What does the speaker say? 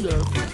Yes.